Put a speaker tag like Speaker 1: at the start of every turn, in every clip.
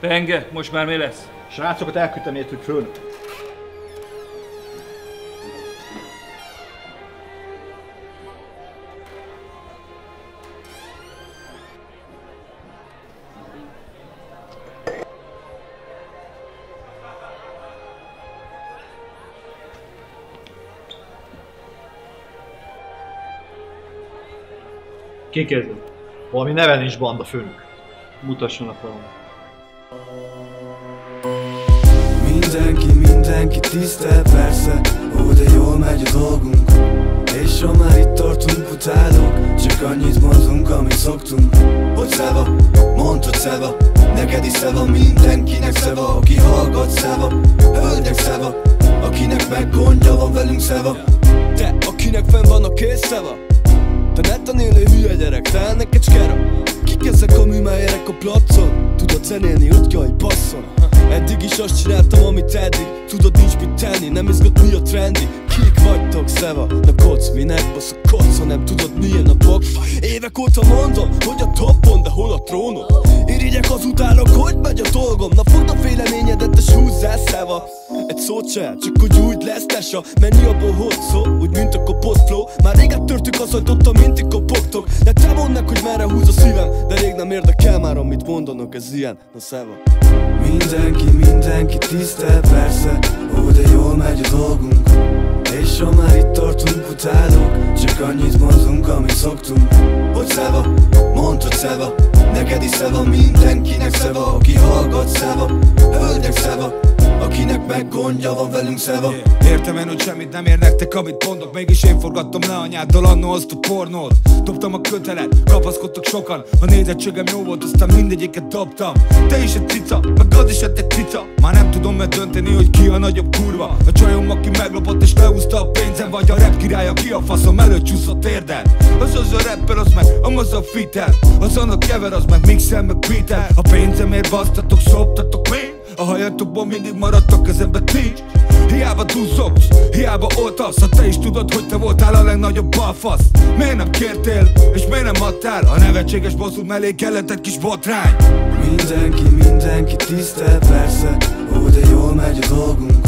Speaker 1: Penge, most már mi lesz?
Speaker 2: Srácokat elküldtem ért, hogy főnök.
Speaker 3: Ki kezdő?
Speaker 2: Valami neven is banda főnök.
Speaker 3: Mutassanak valamit.
Speaker 4: Mindenki, mindenki tisztel persze. Ó, de jól megy a dolgunk. És ha már itt tartunk, utálok. Csak annyit mondunk, amit szoktunk. Hogy szeva, mondd, hogy Neked is szeva, mindenkinek szeva. Aki hallgat szeva, hölgyek szeva. Akinek meg gondja van velünk szeva.
Speaker 5: Te, akinek fenn van a kész szava Te netten élő hülye gyerek, te neked skera. Kik ezek a műmájerek a placon? Zenélni, úgy kell, hogy passzol Eddig is azt csináltam, amit eddig. Tudod, nincs mit tenni, nem izgat mi a trendi. Kik vagytok, szeva? Na koc, minek basz a koc, ha nem tudod milyen a bok. Évek óta mondom, hogy a toppon, de hol a trónon? Irigyek az utálok, hogy megy a dolgom. Na fogd a féleményedet, és húzzál szeva. Egy szót se, csak hogy úgy lesz tesa Menni abból szó, úgy mint a kopott flow Már régen törtük az ajtót, mint kopogtok De te mondd meg, hogy merre húz a szívem nem érdekel már, amit mondanak, ez ilyen. Na szeva.
Speaker 4: Mindenki, mindenki tisztel persze. Ó, de jól megy a dolgunk. És ha már itt tartunk, utálok. Csak annyit mondunk, amit szoktunk. Hogy szeva, mondd, hogy szeva. Neked is szeva, mindenkinek szeva. Aki hallgat szeva, hölgyek szeva Akinek meg gondja van velünk szeva.
Speaker 6: Értem én, hogy semmit nem ér nektek, amit mondok. Mégis én forgattam le anyáddal annó azt a pornót. Dobtam a kötelet, kapaszkodtak sokan. A nézettségem jó volt, aztán mindegyiket dobtam. Te is egy cica, meg az is egy cica Már nem tudom meg dönteni, hogy ki a nagyobb kurva. A csajom, aki meglopott és lehúzta a pénzem Vagy a rap király, aki a faszom előtt csúszott érden Az az a rapper, az meg amaz a fitel. Az annak kever, az meg mixel, meg beatel A pénzemért basztatok, szoptatok a hajatokból mindig maradtak kezembe nincs. Hiába duzzogsz, hiába oltasz. Ha te is tudod, hogy te voltál a legnagyobb balfasz. Miért nem kértél, és miért nem adtál? A nevetséges bosszú mellé kellett egy kis botrány.
Speaker 4: Mindenki, mindenki tisztel persze. Ó, de jól megy a dolgunk.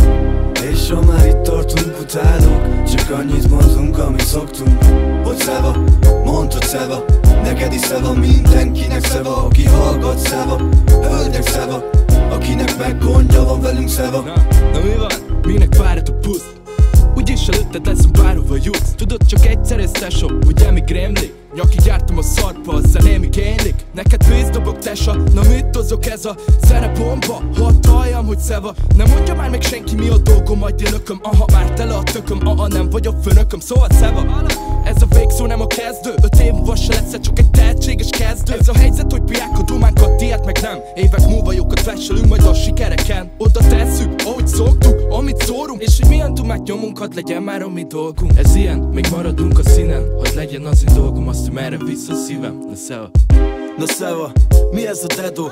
Speaker 4: És ha már itt tartunk, utálok. Csak annyit mondunk, amit szoktunk. Hogy szeva, hogy szeva. Neked is szeva, mindenkinek szeva. Aki hallgat szeva, hölgyek szeva Akinek meg gondja van velünk szeva
Speaker 5: Na, na mi van? Minek várod a puszt? Úgyis előtted leszünk bárhova jutsz Tudod csak egyszer ez tesó, ugye mi grémlik? Nyaki gyártom a szarpa, a zeném igénylik Neked vízdobok tesa, na mit hozok ez a szerepomba? Hataljam, hogy szeva Nem mondja már meg senki mi a dolgom, majd én lököm Aha, már tele a tököm, aha, nem vagyok főnököm. Szóval szeva Ez a végszó nem a kezdő. Öt év múlva se lesz csak egy tehetséges kezdő. Ez a helyzet, hogy piák a dumánkat, tiéd meg nem. Évek múlva jókat fesselünk, majd a sikereken. Oda tesszük, És hogy milyen dumát nyomunk, hadd legyen már a mi dolgunk. Ez ilyen, még maradunk a színen Hogy legyen az én dolgom, azt, hogy merre vissza a szívem. Na szeva. Na szeva, mi ez a dedo?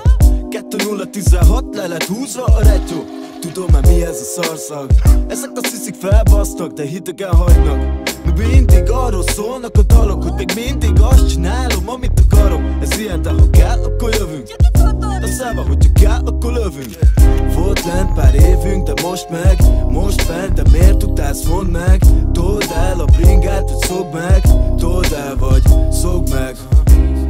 Speaker 5: 2016 le lett húzva a retro Tudom már mi ez a szarszag. Ezek a sziszik felbasztak, de hidegen hagynak. Még mindig arról szólnak a dalok Hogy még mindig azt csinálom, amit akarok. Ez ilyen, de ha kell, akkor szeva, hogyha kell, akkor lövünk. Volt lent pár évünk, de most meg Most fent, de miért utálsz, mondd meg? Told el a bringát, hogy szokd meg Told el, vagy szokd meg.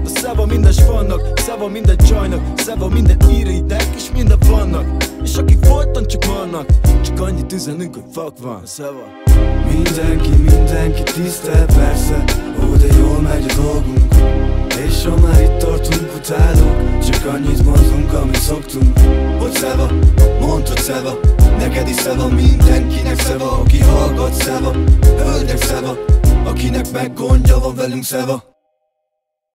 Speaker 5: A szava minden spannak, szava minden csajnak Szava minden irigynek és minden vannak. És akik voltan csak vannak. Csak annyit üzenünk, hogy fuck van Szava Mindenki, mindenki tisztel persze. Ó, de jól megy a dolgunk. És ha már itt tartunk, utálok Csak annyit mondunk, amit szoktunk. Hogy szeva, hogy szeva. Neked is szeva, mindenkinek szeva Aki hallgat szeva, hölgyek szeva Akinek meg gondja van velünk szeva